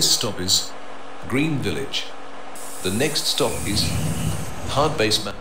This stop is Green Village. The next stop is Hard Base Ma-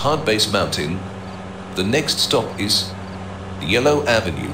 Hard Base Mountain. The next stop is Yellow Avenue.